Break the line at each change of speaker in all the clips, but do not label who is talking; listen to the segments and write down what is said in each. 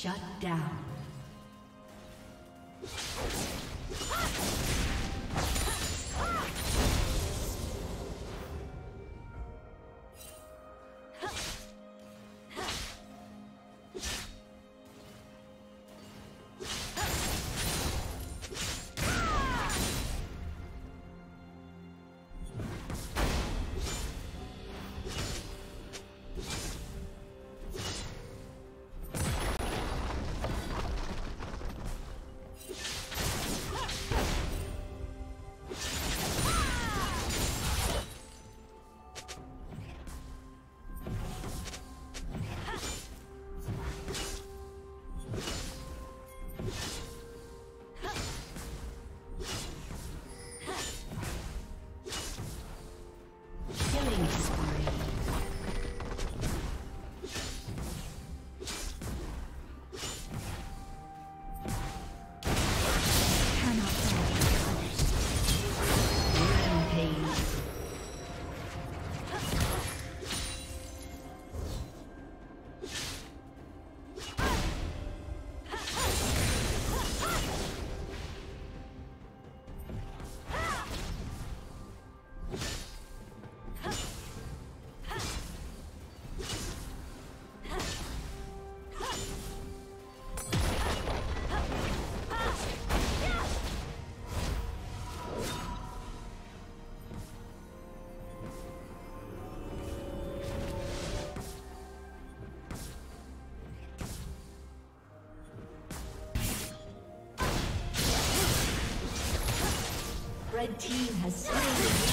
Shut down. Red team has slain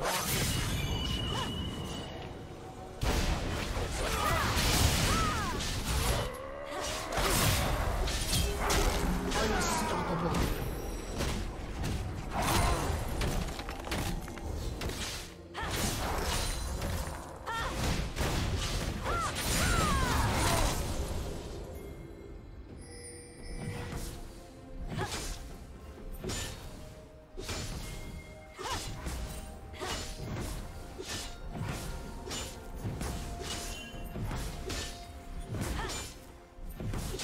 Fuck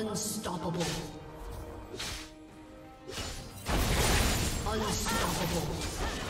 Unstoppable. Unstoppable.